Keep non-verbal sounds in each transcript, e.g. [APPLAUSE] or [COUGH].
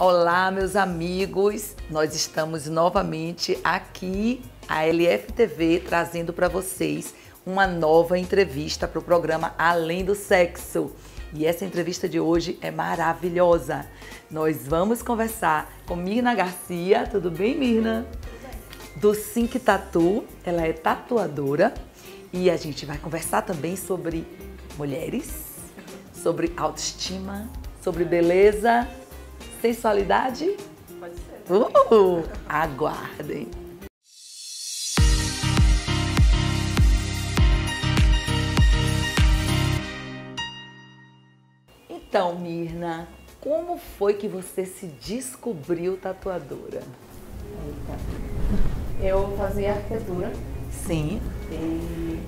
Olá, meus amigos. Nós estamos novamente aqui, a LFTV, trazendo para vocês uma nova entrevista para o programa Além do Sexo. E essa entrevista de hoje é maravilhosa. Nós vamos conversar com Mirna Garcia. Tudo bem, Mirna? Do Sync Tatu. Ela é tatuadora. E a gente vai conversar também sobre mulheres, sobre autoestima, sobre beleza Sensualidade? Pode ser. Uh, aguardem. Então, Mirna, como foi que você se descobriu tatuadora? Eu fazia arquitetura Sim. e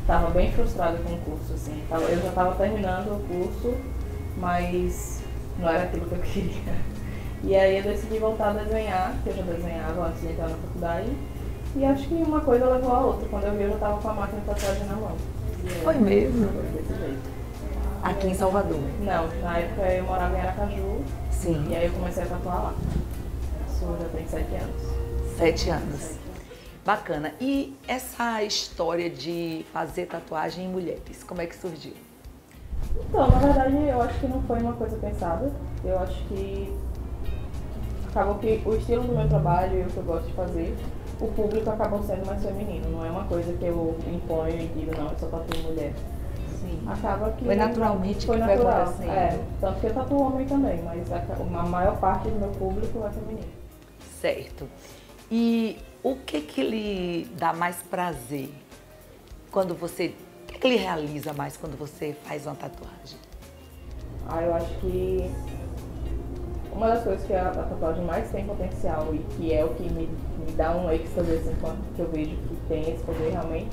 estava bem frustrada com o curso, assim. Eu já estava terminando o curso, mas não era aquilo que eu queria. E aí eu decidi voltar a desenhar, que eu já desenhava antes de entrar na faculdade. E acho que uma coisa levou a outra. Quando eu vi, eu já estava com a máquina de tatuagem na mão. Foi mesmo? Foi desse jeito. Aqui em Salvador. Não, na época eu morava em Aracaju Sim. e aí eu comecei a tatuar lá. Isso já tem sete anos. Sete anos. Bacana. E essa história de fazer tatuagem em mulheres, como é que surgiu? Então, na verdade, eu acho que não foi uma coisa pensada. Eu acho que acabou que o estilo do meu trabalho e o que eu gosto de fazer, o público acabou sendo mais feminino. Não é uma coisa que eu imponho e digo, não, eu só tatuo mulher. Sim. Acaba que. Foi naturalmente foi que foi natural. acontecendo. É, tanto que eu tatuo homem também, mas a, a maior parte do meu público é feminino. Certo. E o que que lhe dá mais prazer quando você. O que, lhe realiza mais quando você faz uma tatuagem? Ah, eu acho que uma das coisas que a, tatuagem mais tem potencial e que é o que me, me dá um êxtase assim, quando que eu vejo que tem esse poder realmente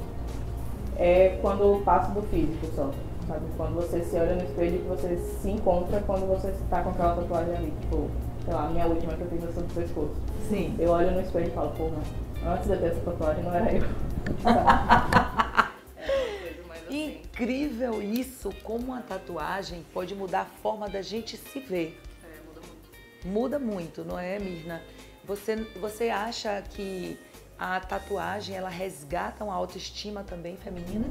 é quando eu passo do físico só. Sabe? Quando você se olha no espelho e que você se encontra quando você está com aquela tatuagem ali. Tipo, sei lá, a minha última que eu fiz no pescoço. Sim. Eu olho no espelho e falo, porra, antes de eu ter essa tatuagem não era eu. [LAUGHS] Incrível isso, como uma tatuagem pode mudar a forma da gente se ver. Muda muito, não é, Mirna? Você, você acha que a tatuagem ela resgata uma autoestima também feminina?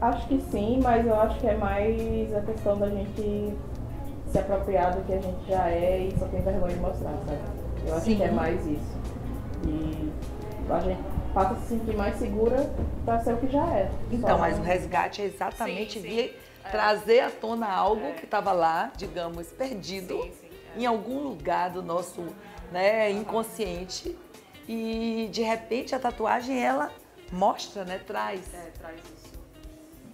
Acho que sim, mas eu acho que é mais a questão da gente se apropriar do que a gente já é e só tem vergonha de mostrar, sabe? Eu acho Sim. que é mais isso. E a gente passa a se sentir mais segura pra ser o que já é. Então, Só mas o resgate é exatamente Sim, sim. vir É. trazer à tona algo É. que estava lá, digamos, perdido Sim, sim, é. em algum lugar do nosso né, inconsciente e de repente a tatuagem ela mostra, né, traz. É, traz isso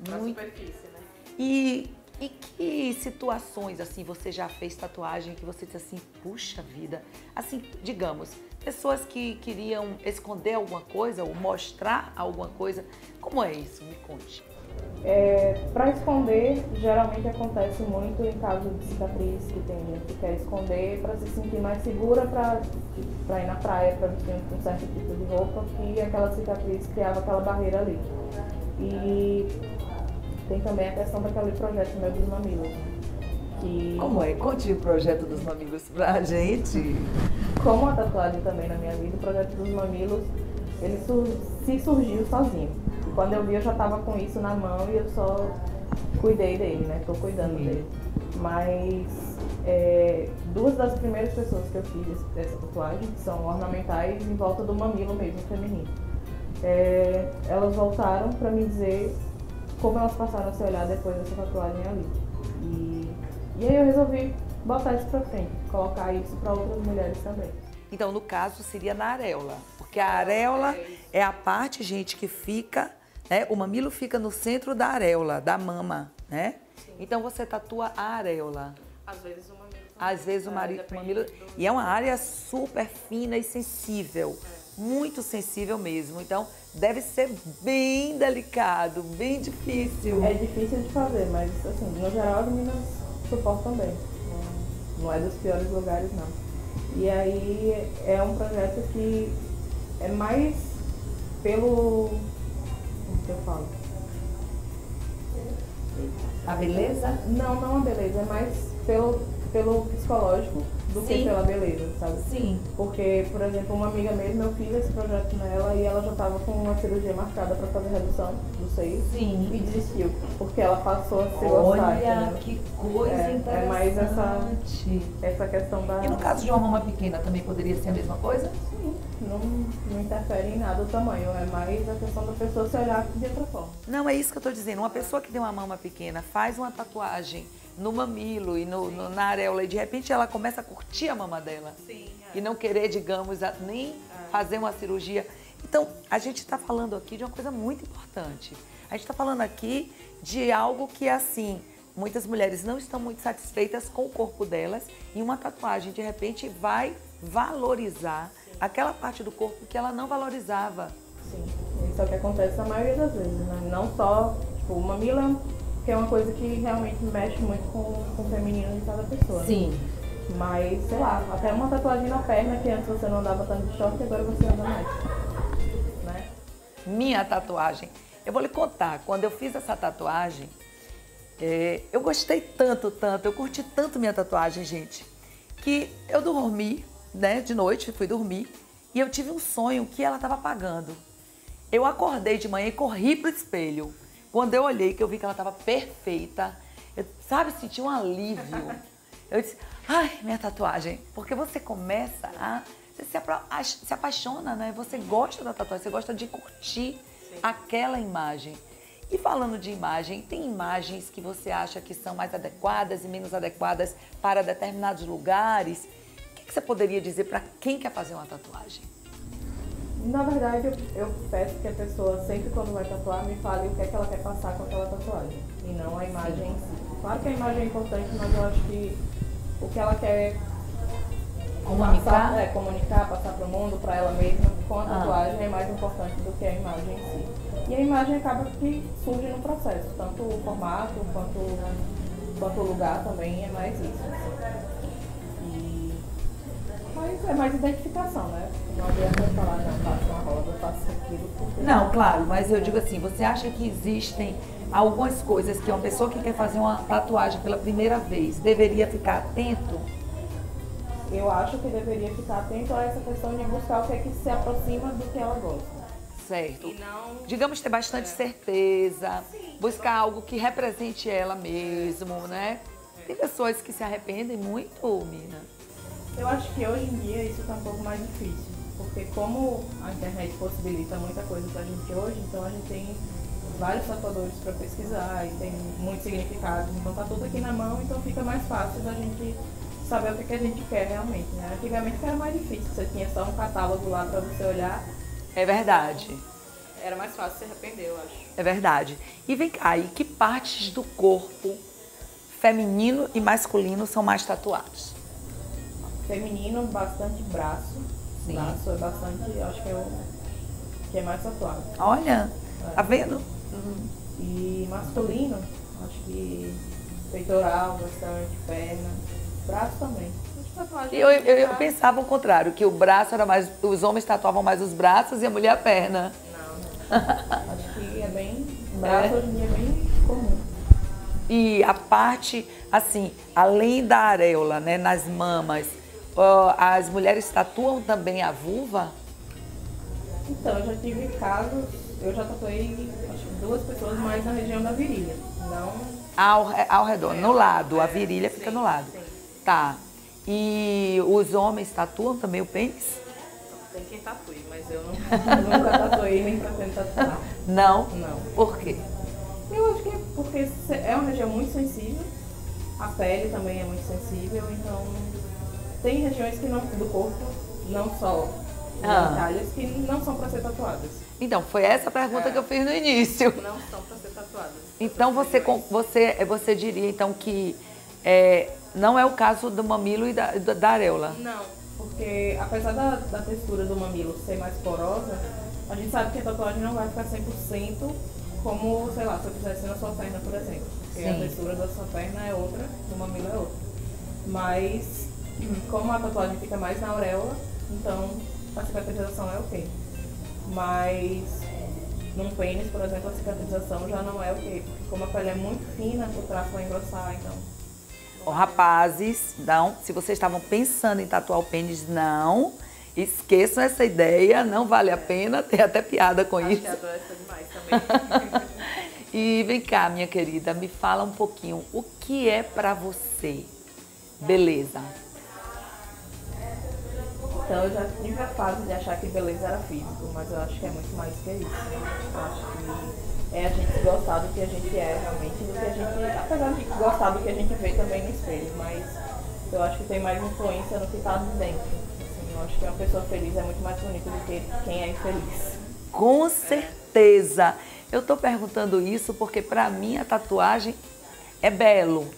pra Muito. superfície, né? E, e que situações assim você já fez tatuagem que você disse assim, puxa vida, assim, digamos, pessoas que queriam esconder alguma coisa ou mostrar alguma coisa, como é isso? Me conte. É, para esconder, geralmente acontece muito em caso de cicatriz, que tem gente que quer esconder para se sentir mais segura para ir na praia, para vestir um certo tipo de roupa, que aquela cicatriz criava aquela barreira ali. E tem também a questão daquele projeto meu dos mamilos, né? que Como é? Conte o projeto dos mamilos pra gente. Como a tatuagem também na minha vida, o projeto dos mamilos, ele sur- se surgiu sozinho. E quando eu vi, eu já estava com isso na mão e eu só cuidei dele, né? Tô cuidando Sim. dele. Mas é, duas das primeiras pessoas que eu fiz essa tatuagem são ornamentais em volta do mamilo mesmo, feminino. É, elas voltaram para me dizer como elas passaram a se olhar depois dessa tatuagem ali. E, e aí eu resolvi botar isso pra frente, colocar isso para outras mulheres também. Então, no caso, seria na areola. Porque a areola é a parte, gente, que fica, né? O mamilo fica no centro da areola, da mama, né? Então você tatua a areola. Às vezes o mamilo também. Às vezes o É, mari- depende mamilo. do- E é uma área super fina e sensível. Muito sensível mesmo. Então, deve ser bem delicado, bem difícil. É difícil de fazer, mas assim, no geral as meninas suportam bem. Não, é dos piores lugares não. E aí é um projeto que é mais pelo. Como que eu falo? A beleza? Não, não a beleza, é mais pelo, pelo psicológico do Sim. que pela beleza, sabe? Sim. Porque, por exemplo, uma amiga mesmo, eu fiz esse projeto nela e ela já estava com uma cirurgia marcada para fazer redução do seio Sim. e desistiu, porque ela passou a se gostar, Olha que coisa É, é interessante. mais essa- Essa questão da... E no caso de uma mama pequena também poderia ser a mesma coisa? Sim, não, não interfere em nada o tamanho, é mais a questão da pessoa se olhar de outra forma. Não, é isso que eu estou dizendo. Uma pessoa que tem uma mama pequena faz uma tatuagem no mamilo e no, no- na areola e de repente ela começa a curtir a mama dela. Sim, E não querer, digamos, a- nem fazer uma cirurgia. Então, a gente está falando aqui de uma coisa muito importante. A gente está falando aqui de algo que, assim, muitas mulheres não estão muito satisfeitas com o corpo delas e uma tatuagem, de repente, vai valorizar aquela parte do corpo que ela não valorizava. Sim, isso é o que acontece na maioria das vezes, né? Não só, tipo, o mamilo é que é uma coisa que realmente mexe muito com, com o feminino de cada pessoa. né? Sim. Mas, sei lá, até uma tatuagem na perna que antes você não andava tanto de short e agora você anda mais. Né? minha tatuagem. Eu vou lhe contar, quando eu fiz essa tatuagem, é, eu gostei tanto, tanto, eu curti tanto minha tatuagem, gente, que eu dormi, né, de noite, fui dormir, e eu tive um sonho que ela estava apagando. Eu acordei de manhã e corri pro espelho. Quando eu olhei, que eu vi que ela estava perfeita, eu, sabe, senti um alívio. Eu disse, ai, minha tatuagem. Porque você começa a. Você se, se apaixona, né? Você gosta da tatuagem, você gosta de curtir aquela imagem. E falando de imagem, tem imagens que você acha que são mais adequadas e menos adequadas para determinados lugares? O que, que você poderia dizer para quem quer fazer uma tatuagem? Na verdade, eu, eu peço que a pessoa, sempre quando vai tatuar, me fale o que é que ela quer passar com aquela tatuagem. E não a imagem em si. Claro que a imagem é importante, mas eu acho que o que ela quer Comunicar? Passar, é, comunicar, passar para o mundo, para ela mesma, com a Ah. tatuagem é mais importante do que a imagem em si. E a imagem acaba que surge no processo, tanto o formato quanto, quanto o lugar também é mais isso. Mas é mais identificação, né? Não adianta falar, não, faça uma roda, faça aquilo. Porque Não, claro, mas eu digo assim, você acha que existem algumas coisas que uma pessoa que quer fazer uma tatuagem pela primeira vez deveria ficar atento? Eu acho que deveria ficar atento a essa questão de buscar o que é que se aproxima do que ela gosta. Certo. Não. Digamos ter bastante certeza, buscar algo que represente ela mesmo, né? Tem pessoas que se arrependem muito, Mina. Eu acho que hoje em dia isso está um pouco mais difícil, porque como a internet possibilita muita coisa pra gente hoje, então a gente tem vários tatuadores para pesquisar e tem muitos significados, então tá tudo aqui na mão, então fica mais fácil da gente saber o que, que a gente quer realmente, né? Antigamente era mais difícil, você tinha só um catálogo lá para você olhar. É verdade. Era mais fácil se arrepender, eu acho. É verdade. E vem cá, e que partes do corpo feminino e masculino são mais tatuados? Feminino, bastante braço. Sim. Braço é bastante, acho que é o que é mais tatuado. Olha, tá vendo? E masculino, acho que peitoral, bastante, perna, braço também. Eu, eu, eu pensava o contrário, que o braço era mais. Os homens tatuavam mais os braços e a mulher a perna. Não, não. [LAUGHS] acho que é bem. Braço É? hoje em dia é bem comum. E a parte, assim, além da areola, né, nas mamas, as mulheres tatuam também a vulva? Então, eu já tive casos, eu já tatuei acho duas pessoas mais na região da virilha. Não. Ao, re- ao redor, no lado, a virilha fica no lado. Tá. E os homens tatuam também o pênis? Tem quem tatue, mas eu não. [LAUGHS] Nunca tatuei nem pretendo tatuar. Não. Não. Por quê? Eu acho que é porque é uma região muito sensível, a pele também é muito sensível, então tem regiões que não, do corpo, não só Ah. genitálias, que não são para ser tatuadas. Então, foi essa a pergunta que eu fiz no início. Não são pra ser tatuadas. Então você, você, você diria então que é, não é o caso do mamilo e da, da, areola. Não, porque apesar da, da textura do mamilo ser mais porosa, a gente sabe que a tatuagem não vai ficar 100% como, sei lá, se eu fizesse na sua perna, por exemplo. Porque a Sim. textura da sua perna é outra, do mamilo é outra. Mas, como a tatuagem fica mais na auréola, então a cicatrização é ok. Mas, num pênis, por exemplo, a cicatrização já não é ok. Porque como a pele é muito fina, o traço vai engrossar, então... Ó, rapazes, não, se vocês estavam pensando em tatuar o pênis, não. Esqueçam essa ideia, não vale a pena, tem até piada com Acho isso. que é demais [LAUGHS] também. E vem cá, minha querida, me fala um pouquinho, o que é pra você beleza? Então eu já tive a fase de achar que beleza era físico, mas eu acho que é muito mais que isso. né? Eu acho que é a gente gostar do que a gente é realmente, do que a gente. Apesar de gostar do que a gente vê também no espelho, mas eu acho que tem mais influência no que está dentro. Assim, eu acho que uma pessoa feliz é muito mais bonita do que quem é infeliz. Com certeza. Eu tô perguntando isso porque pra mim a tatuagem é belo.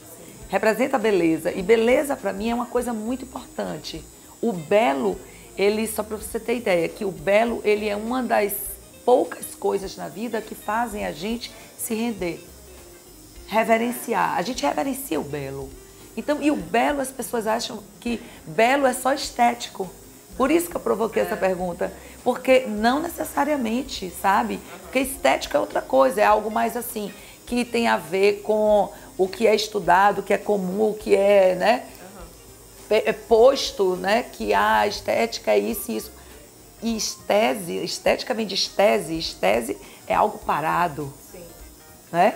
Representa beleza e beleza pra mim é uma coisa muito importante. O belo, ele só para você ter ideia, que o belo ele é uma das poucas coisas na vida que fazem a gente se render, reverenciar. A gente reverencia o belo. Então, e o belo as pessoas acham que belo é só estético. Por isso que eu provoquei essa pergunta. Porque não necessariamente, sabe? Porque estética é outra coisa, é algo mais assim, que tem a ver com o que é estudado, o que é comum, o que é, né? Pe- é posto, né? Que ah, a estética é isso e isso. E estese, estética vem de estese, estese é algo parado, Sim. né?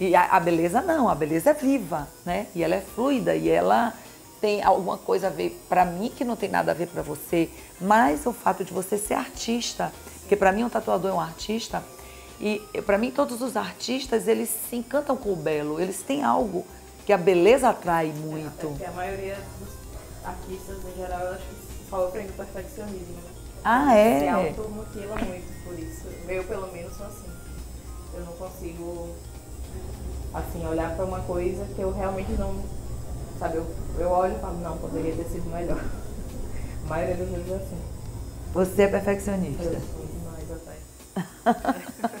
E a, a beleza não, a beleza é viva, né? E ela é fluida e ela tem alguma coisa a ver para mim que não tem nada a ver para você, mas o fato de você ser artista, porque para mim um tatuador é um artista e para mim todos os artistas eles se encantam com o belo, eles têm algo que a beleza atrai muito. porque a maioria dos artistas, em geral, eu acho que só aprende o perfeccionismo. né? Ah, Se é? automutila muito por isso. Eu, pelo menos, sou assim. Eu não consigo, assim, olhar pra uma coisa que eu realmente não... Sabe, eu, eu olho e falo, não, poderia ter sido melhor. [LAUGHS] A maioria das vezes é assim. Você é perfeccionista. Eu sou demais até. [LAUGHS]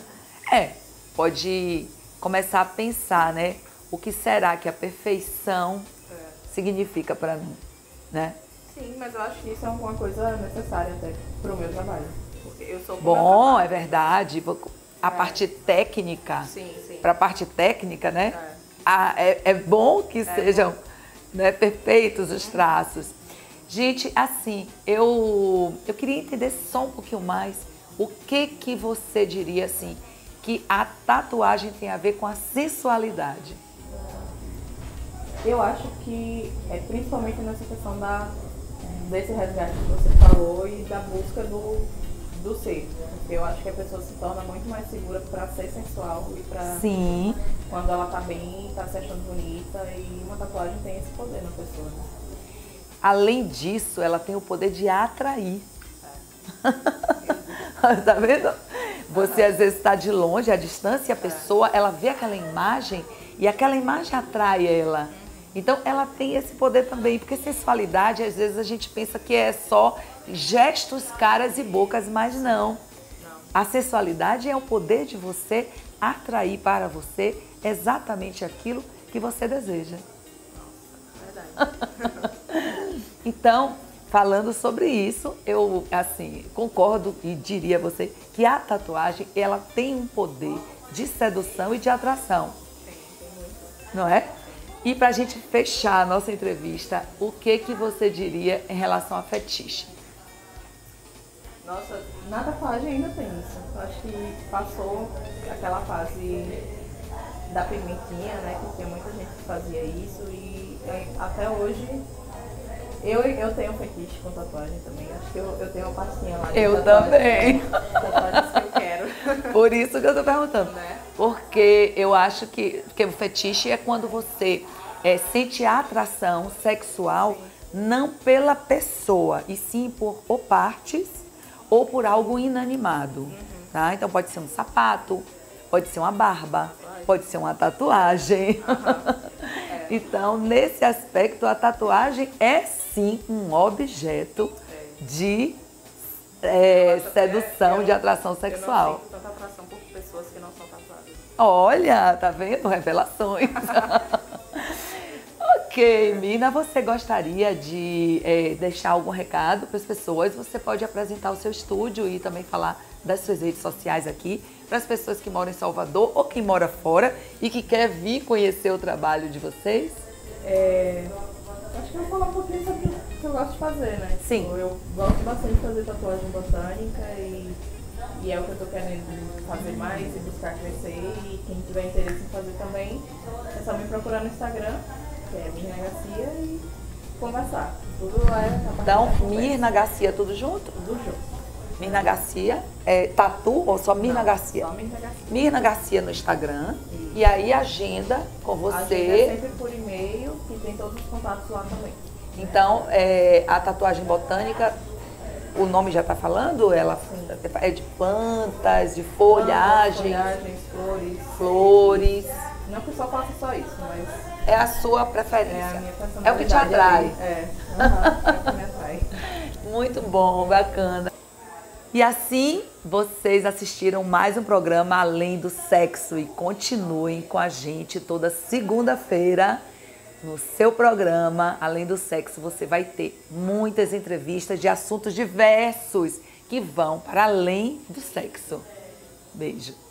É, pode começar a pensar, né? O que será que a perfeição É. significa para mim, né? Sim, mas eu acho que Isso é uma coisa necessária até pro meu trabalho. porque eu sou Bom, é verdade. A É. parte técnica, Sim, sim. para a parte técnica, né? É. Ah, é, é bom que É sejam né, perfeitos os traços. Gente, assim, eu, eu queria entender só um pouquinho mais o que que você diria assim que a tatuagem tem a ver com a sensualidade. Eu acho que é principalmente nessa questão da, desse resgate que você falou e da busca do, do ser. Eu acho que a pessoa se torna muito mais segura para ser sensual e para Sim. quando ela tá bem, tá se achando bonita e uma tatuagem tem esse poder na pessoa. Né? Além disso, ela tem o poder de atrair. [LAUGHS] tá vendo? Você às vezes está de longe, à distância, e a pessoa, ela vê aquela imagem e aquela imagem atrai ela. Então ela tem esse poder também, porque sensualidade, às vezes a gente pensa que é só gestos, caras e bocas, mas não. A sensualidade é o poder de você atrair para você exatamente aquilo que você deseja. Verdade. [LAUGHS] Então, falando sobre isso, eu assim concordo e diria a você que a tatuagem ela tem um poder de sedução e de atração, Tem, tem muito. não é? E para a gente fechar a nossa entrevista, o que que você diria em relação a fetiche? Nossa, na tatuagem ainda tem isso. Eu acho que passou aquela fase da pimentinha, né? Que tinha muita gente que fazia isso e é, até hoje eu, eu tenho um fetiche com tatuagem também. Acho que eu, eu tenho uma pastinha lá. de Eu tatuagem. também. Tatuagens que eu quero. Por isso que eu tô perguntando. Né? Porque eu acho que, que o fetiche é quando você é, sente atração sexual não pela pessoa, e sim por ou partes ou por algo inanimado. Tá? Então pode ser um sapato, pode ser uma barba, pode ser uma tatuagem. [LAUGHS] então, nesse aspecto, a tatuagem é sim um objeto de é, Nossa, até sedução, eu- de atração Eu sexual. não sinto tanta atração por Olha, tá vendo? Revelações. [LAUGHS] ok, Mina, você gostaria de eh, deixar algum recado para as pessoas? Você pode apresentar o seu estúdio e também falar das suas redes sociais aqui para as pessoas que moram em Salvador ou quem mora fora e que quer vir conhecer o trabalho de vocês. É, acho que eu vou falar um pouquinho sobre o que eu gosto de fazer, né? Sim. Tipo, Eu gosto bastante de fazer tatuagem botânica e, e é o que eu tô querendo fazer mais e buscar crescer. E quem tiver interesse em fazer também, é só me procurar no Instagram, que é Mirna Garcia, e conversar. Tudo é a Então. Mirna Garcia, tudo junto? Tudo junto. Mirna Garcia, é tatu ou só Mirna Não, Garcia? Só Mirna Garcia. Mirna Garcia no Instagram. Isso. E aí agenda com é você. sempre por e-mail, que tem todos os contatos lá também. Então, é, a tatuagem botânica, o nome já está falando? Ela é de plantas, de folhagens, Folhagens, flores. flores. Não que eu só faça só isso, mas É a sua é a preferência. minha. É o que te atrai. É, aham, é. [LAUGHS] Muito bom, bacana. E assim vocês assistiram mais um programa Além do Sexo e continuem com a gente toda segunda-feira no seu programa Além do Sexo. Você vai ter muitas entrevistas de assuntos diversos que vão para além do sexo. Beijo.